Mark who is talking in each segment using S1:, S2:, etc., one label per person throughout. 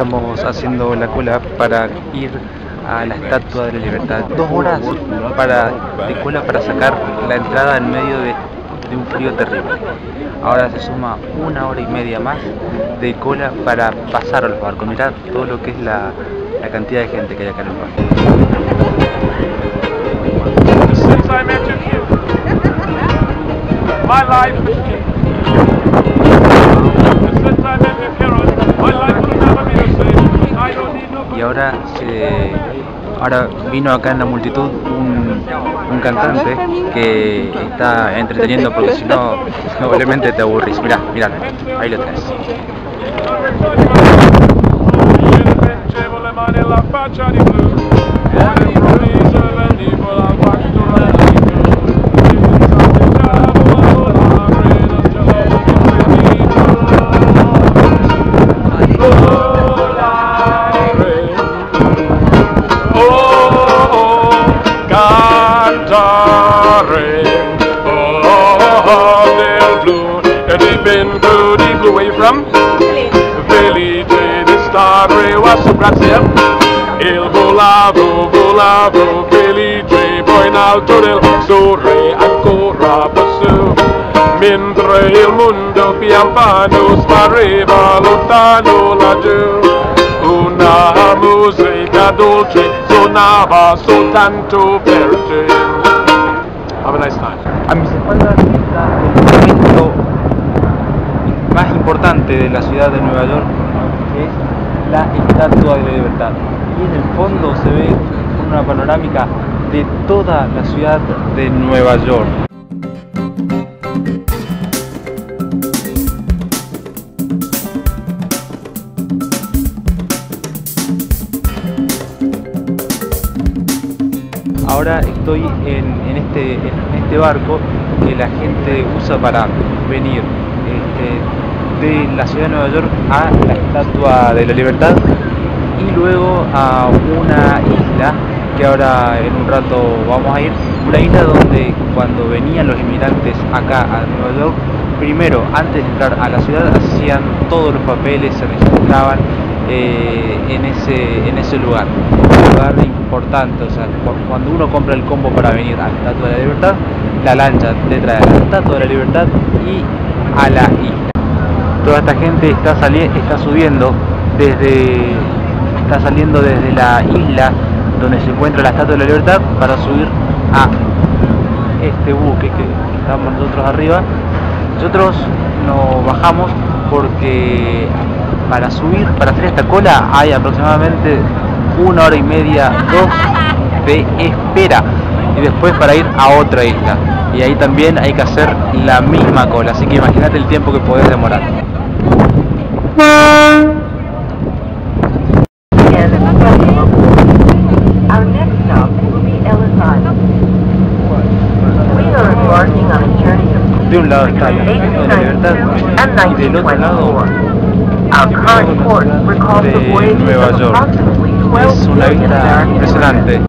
S1: Estamos haciendo la cola para ir a la Estatua de la Libertad. Dos horas para, de cola para sacar la entrada en medio de, de un frío terrible. Ahora se suma una hora y media más de cola para pasar a los barcos. Mirad todo lo que es la, la cantidad de gente que hay acá en el barco. Ahora se, ahora vino acá en la multitud un, un cantante que está entreteniendo porque si no probablemente te aburrís. Mirá, mirá, ahí lo tenés
S2: Cantare Oh, del blu And we've been to the blue where from? Felice di stare a sopra sé Il volavo, volavo felice Poi in alto del sole ancora passò Mentre il mondo pian piano spariva lontano laggiù Una musica dolce suonava soltanto per te Have a nice
S1: a mis espaldas está el monumento más importante de la ciudad de Nueva York que es la Estatua de la Libertad. Y en el fondo se ve una panorámica de toda la ciudad de Nueva York Ahora estoy este, en este barco que la gente usa para venir este, de la ciudad de Nueva York a la Estatua de la Libertad y luego a una isla que ahora en un rato vamos a ir, una isla donde cuando venían los inmigrantes acá a Nueva York, primero antes de entrar a la ciudad hacían todos los papeles, se registraban eh, en, ese, en ese lugar, un lugar importante, o sea, cu- cuando uno compra el combo para venir a la Estatua de la Libertad, la lancha te trae la Estatua de la Libertad y a la isla. Toda esta gente está, está subiendo desde está saliendo desde la isla donde se encuentra la Estatua de la Libertad para subir a este buque que estamos nosotros arriba. Nosotros nos bajamos porque para subir, para hacer esta cola hay aproximadamente una hora y media, dos de espera y después para ir a otra isla. Y ahí también hay que hacer la misma cola, así que imagínate el tiempo que podés demorar. De un lado está la Libertad y del otro lado
S3: 1924. Our current course recalls the
S1: de Nueva York.
S3: approximately 12
S1: Es una vista impresionante.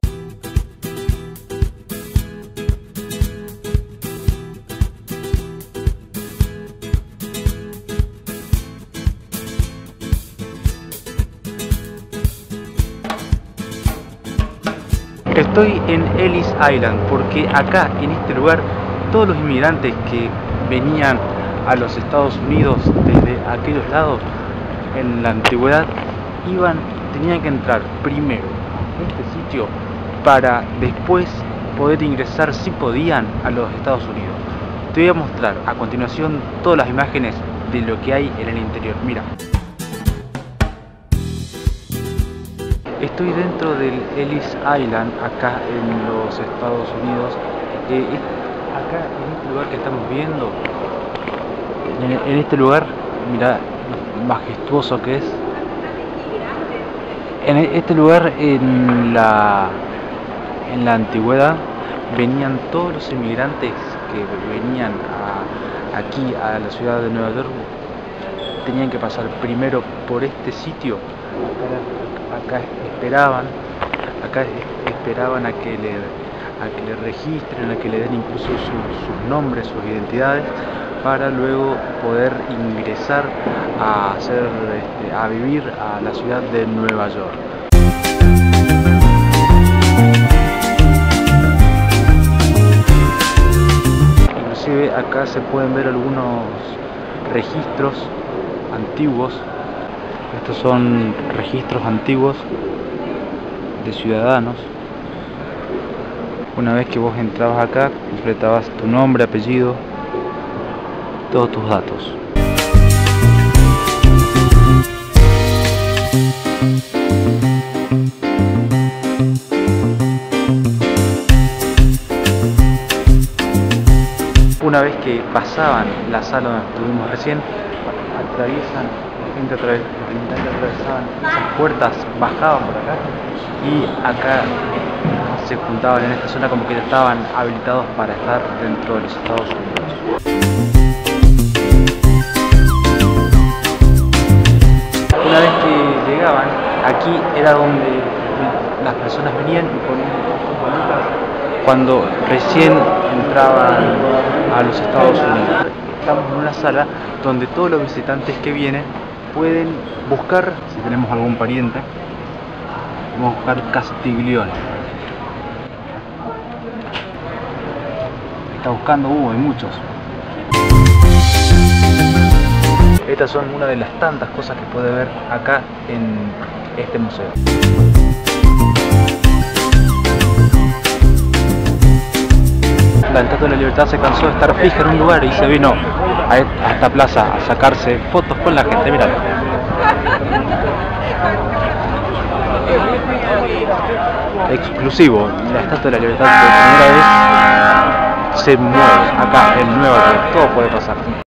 S1: Estoy en Ellis Island porque acá, en este lugar, todos los inmigrantes que venían a los Estados Unidos desde aquellos lados en la antigüedad iban, tenían que entrar primero a este sitio para después poder ingresar si podían a los Estados Unidos. Te voy a mostrar a continuación todas las imágenes de lo que hay en el interior. Mira. Estoy dentro del Ellis Island, acá en los Estados Unidos. Eh, acá en este lugar que estamos viendo, en, en este lugar, mira majestuoso que es. En e- este lugar, en la, en la antigüedad, venían todos los inmigrantes que venían aquí a la ciudad de Nueva York, tenían que pasar primero por este sitio. Acá, esperaban, acá es- esperaban a que le, a que le registren, a que le den incluso su- sus nombres, sus identidades, para luego poder ingresar a, hacer, este, a vivir a la ciudad de Nueva York. Inclusive acá se pueden ver algunos registros antiguos. Estos son registros antiguos de ciudadanos. Una vez que vos entrabas acá, completabas tu nombre, apellido, todos tus datos. Una vez que pasaban la sala donde estuvimos recién, atraviesan, la gente atraves, los atravesaban esas puertas, bajaban por acá y acá se juntaban en esta zona como que estaban habilitados para estar dentro de los Estados Unidos. Aquí era donde las personas venían y ponían cuando recién entraban a los Estados Unidos. Estamos en una sala donde todos los visitantes que vienen pueden buscar, si tenemos algún pariente, vamos a buscar Castiglione. Está buscando, uh, hay muchos. Estas son una de las tantas cosas que puede ver acá en este museo. La Estatua de la Libertad se cansó de estar fija en un lugar y se vino a esta plaza a sacarse fotos con la gente. Mira. Exclusivo, la Estatua de la Libertad por primera vez se mueve acá en Nueva York. Todo puede pasar.